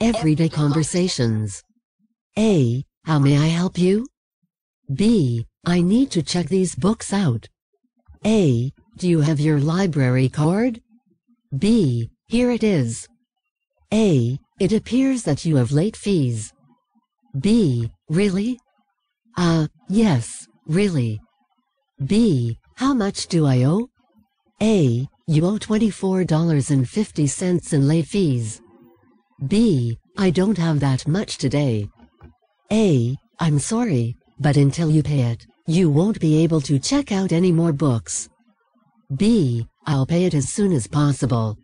Everyday conversations. A. How may I help you? B. I need to check these books out. A. Do you have your library card? B. Here it is. A. It appears that you have late fees. B. Really? Uh, yes, really. B. How much do I owe? A. You owe $24.50 in late fees. B. I don't have that much today. A. I'm sorry, but until you pay it, you won't be able to check out any more books. B. I'll pay it as soon as possible.